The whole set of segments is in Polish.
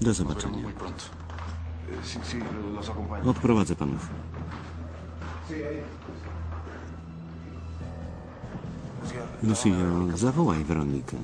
Do zobaczenia. acompaño. Odprowadzę panów. Lucio, zawołaj Weronikę.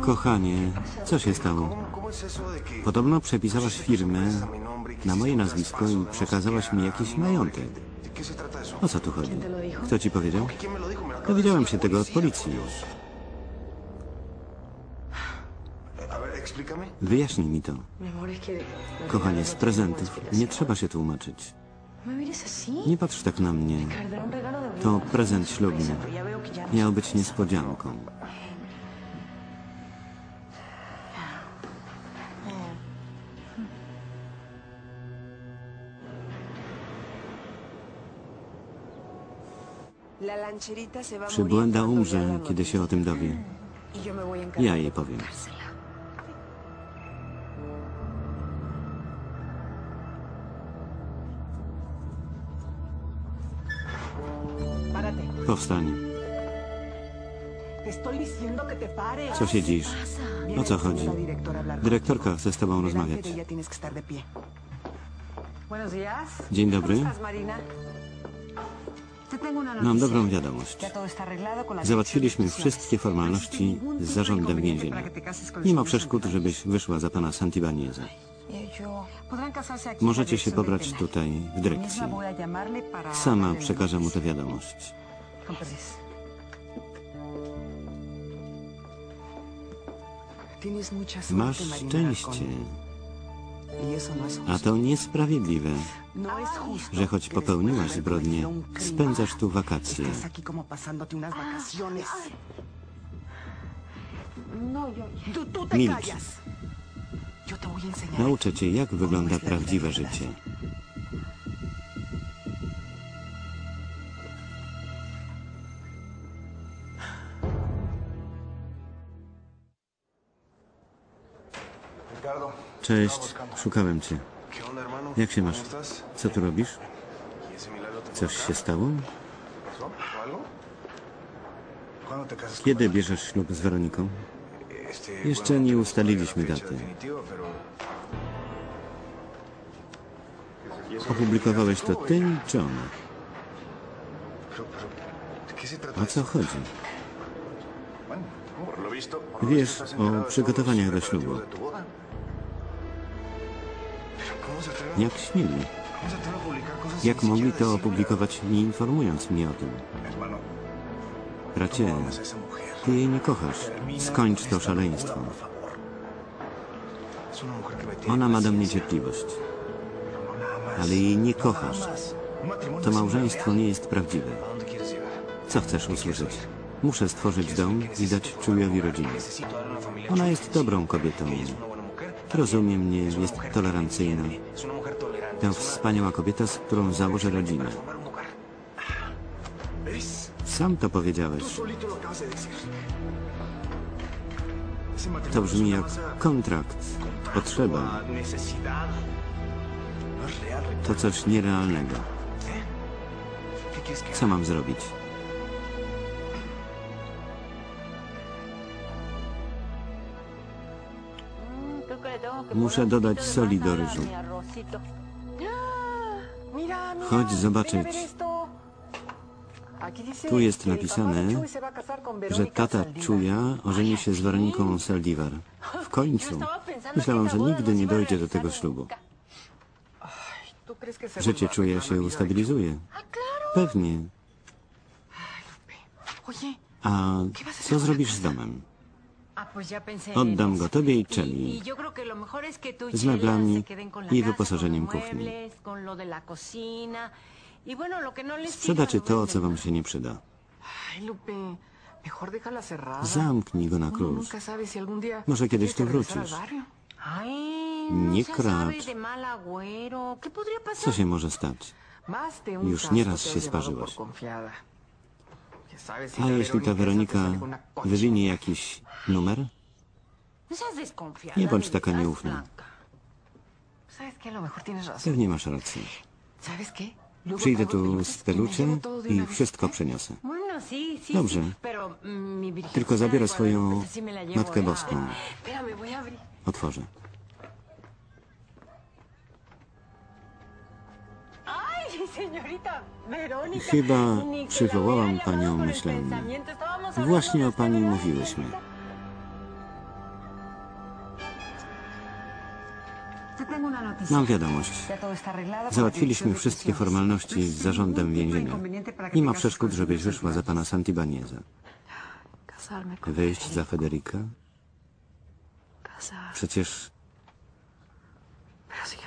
Kochanie, co się stało? ¿Cómo es eso de que Podobno przepisałaś firmę na moje nazwisko i przekazałaś mi jakiś majątek. O co tu chodzi? Kto ci powiedział? Dowiedziałem się tego od policji. Wyjaśnij mi to. Kochanie, z prezentów nie trzeba się tłumaczyć. Nie patrz tak na mnie. To prezent ślubny. Miał być niespodzianką. Przybłęda umrze, kiedy się o tym dowie. Y Ja jej powiem. Powstań. Co siedzisz? O co chodzi? Dyrektorka chce z tobą rozmawiać. Dzień dobry. Mam dobrą wiadomość. Załatwiliśmy wszystkie formalności No z zarządem więzienia. Nie ma przeszkód, żebyś wyszła za pana Santibanieza. Możecie się pobrać tutaj, w dyrekcji. Sama przekażę mu tę wiadomość. Masz szczęście, a to niesprawiedliwe, że choć popełniłaś zbrodnię, spędzasz tu wakacje. Milcz. Nauczę cię, jak wygląda prawdziwe życie. Cześć, szukałem cię. Jak się masz? Co tu robisz? ¿Y ese milagro te Coś się stało? Kiedy bierzesz ślub z Weroniką? Jeszcze nie ustaliliśmy daty. Opublikowałeś to ty czy ona? Pero, pero, ¿de qué se trata O co chodzi? Wiesz o przygotowaniach do ślubu. Jak śmieli? Jak mogli to opublikować, nie informując mnie o tym? Bracie, ty jej nie kochasz. Skończ to szaleństwo. Ona ma do mnie cierpliwość, ale jej nie kochasz. To małżeństwo nie jest prawdziwe. Co chcesz usłyszeć? Muszę stworzyć dom i dać czujowi rodzinę. Ona jest dobrą kobietą. Ella es una buena mujer. Rozumie mnie, Es una jest tolerancyjna. To wspaniała kobieta, z którą założę rodzinę. Sam to powiedziałeś. To brzmi jak kontrakt, potrzeba. To coś nierealnego. ¿Qué quieres que Co mam zrobić? Muszę dodać soli do ryżu. Chodź zobaczyć. Tu jest napisane, że tata. Czuja ożeni się z Weroniką Saldivar. W końcu. Myślałam, że nigdy nie dojdzie do tego ślubu. ¿Tú crees que se Życie Czuja się ustabilizuje. Pewnie. A co zrobisz z domem? Oddam en go tobie i Cheli. y Z meblami i wyposażeniem kuchni. Y no Sprzedacie to, co wam się nie przyda. Zamknij go na klucz. Może kiedyś tu wrócisz. Nie no ave kracz. Co się może stać? Już nieraz się sparzyłaś. A jeśli ta Weronika wywinie jakiś numer? No. Nie bądź taka nieufna. Pewnie masz rację. Przyjdę tu z peluciem i wszystko sí, Dobrze. mm, Tylko zabiorę swoją Matkę. Boską. Otworzę. Chyba przywołałam panią myślami. Właśnie o pani ¿verdad, mówiłyśmy. Mam wiadomość. Załatwiliśmy wszystkie formalności z zarządem więzienia. Nie ma przeszkód, żebyś wyszła za pana Santibanieza. Wyjść za Federica? Przecież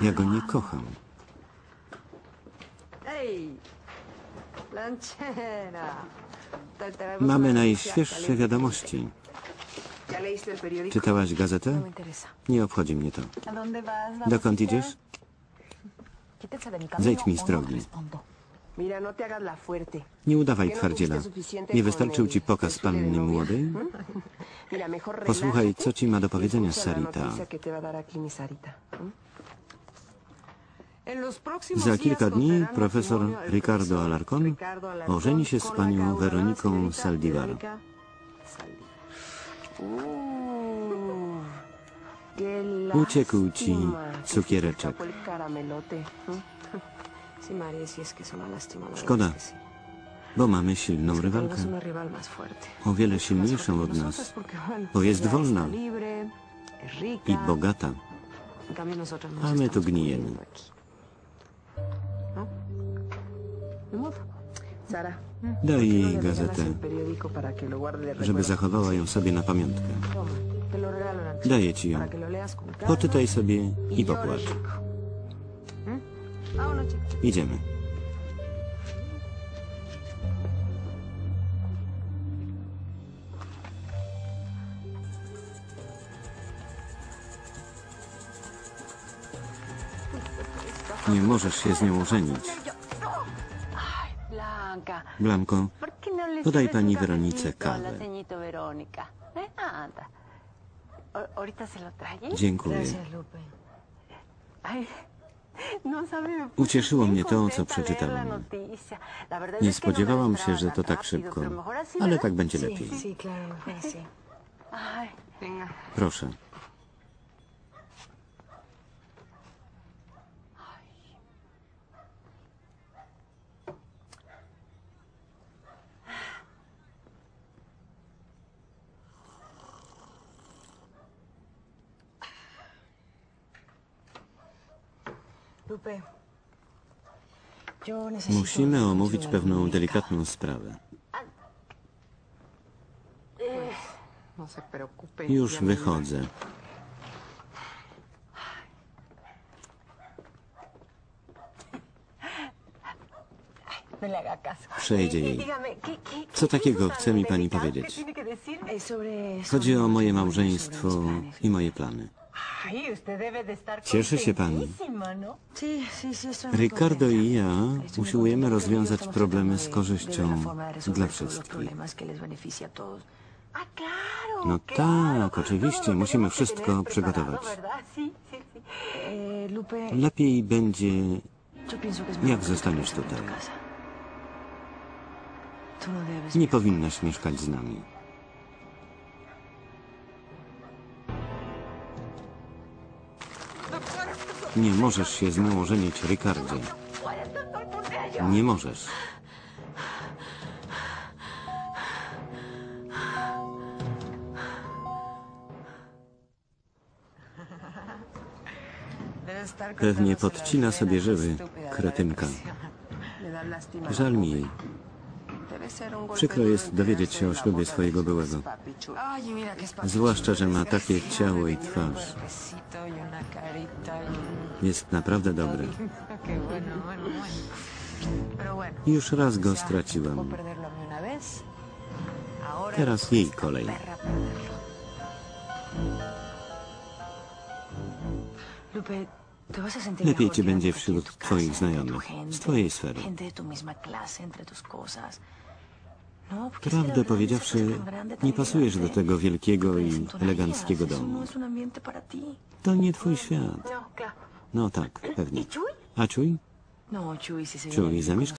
no ja go nie kocham. Mamy najświeższe wiadomości. Czytałaś No gazetę? Nie obchodzi mnie to. Dokąd idziesz? Zejdź mi z no drogi. no. Nie udawaj twardziela. Nie wystarczył ci pokaz panny młodej? Posłuchaj, co ci ma do y powiedzenia Sarita. Za kilka dni profesor Ricardo Alarcón ożeni się z panią Weroniką Saldivar. Uciekł ci cukiereczek. verdad Szkoda, bo mamy silną rywalkę. O wiele silniejszą od nas. Bo jest wolna i bogata. Nos A my tu gnijemy. Daj ¿por qué no jej gazetę, żeby zachowała ją sobie na pamiątkę. Daję ci ją. Poczytaj sobie y i popłacz. ¿Mm? Idziemy. Nie możesz się z nią ożenić. Blanko, ¿Por qué no le Podaj pani Weronice kawę. ¿Eh? Dziękuję. Ucieszyło mnie to, co verdad Nie no spodziewałam się, że to tak szybko, ale tak będzie lepiej. Proszę. Musimy omówić pewną delikatną sprawę. No. Już wychodzę. no. Przejdzie y jej. dígame, ¿qué- qué- Co takiego chce mi pani powiedzieć? Chodzi o moje sobre małżeństwo i moje plany. Cieszy się pani. ¿no? Ricardo i ja usiłujemy rozwiązać problemy z korzyścią dla wszystkich. Ah. No tak, oczywiście, musimy wszystko przygotować. Eh, Lepiej będzie, jak zostaniesz tutaj. no Nie powinnaś mieszkać z nami. Nie możesz się z nią. Nie możesz. Pewnie podcina sobie żyły, kretynka. Żal mi jej. Przykro jest dowiedzieć się o ślubie swojego byłego. Zwłaszcza, że ma takie ciało i twarz. Jest naprawdę dobry. Już raz go. Ahora Teraz jej kolej. Lepiej ci będzie wśród twoich znajomych, z twojej sfery. No, Prawdę powiedziawszy, nie pasujesz do tego wielkiego no i eleganckiego domu. no ti. To nie twój świat. No, tak, pewnie. A czuj? No, Chuy, si Czy zamieszka